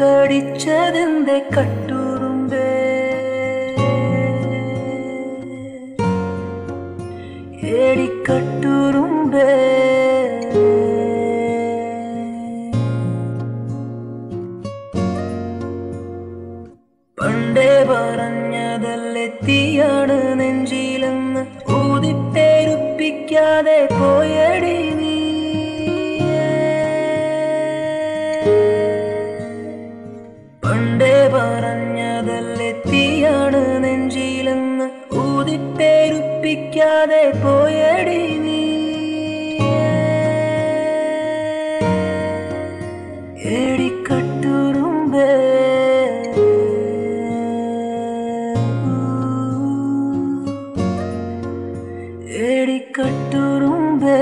കടിച്ചതെന്റെ കട്ടുറുമ്പേ. ഏടിക്കട്ടുറുമ്പേ പണ്ടേ പറഞ്ഞതല്ലെത്തിയാണ് തീയാണ് നെഞ്ചിലെന്ന്. ഊതിപ്പേരുപ്പിക്കാതെ പോയടി നീ പണ്ടേ നെഞ്ചിയിലെന്ന് തീയാണ് നെഞ്ചിലെന്ന് ഊതിപ്പേരുപ്പിക്കാതെ പോയടി നീ. ഏടിക്കട്ടുറുമ്പേ. ഏടിക്കട്ടുറുമ്പേ.